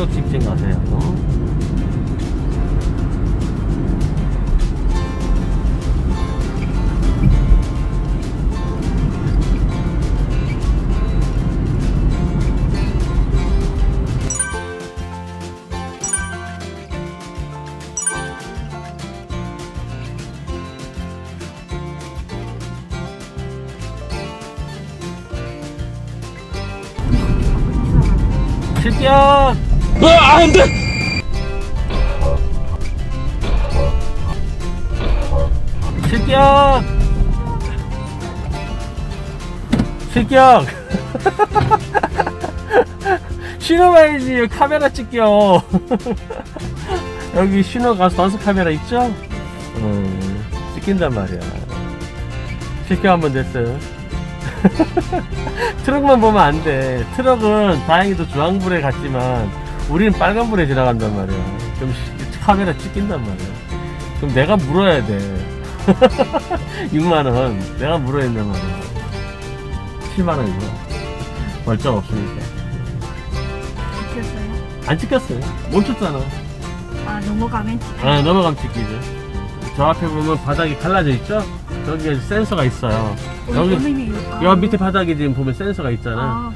쭉 직진 가세요. 실격! 안 돼! 실격! 실격! 신호 봐야지 여기 카메라 찍겨 여기 신호 가서 단수 카메라 있죠? 음, 찍힌단 말이야 실격 한번 됐어요 트럭만 보면 안돼 트럭은 다행히도 주황불에 갔지만 우리는 빨간불에 지나간단 말이야 그럼 시- 카메라 찍힌단 말이야 그럼 내가 물어야 돼. 6만원. 내가 물어야 된단 말이야 7만원이고 멀쩡 없으니까. 찍혔어요? 안 찍혔어요. 멈췄잖아. 아 넘어가면 찍혀. 아 넘어가면 찍히죠 저 앞에 보면 바닥이 갈라져 있죠? 저기에 센서가 있어요. 여기 여기 여 밑에 바닥에 지금 보면 센서가 있잖아. 아,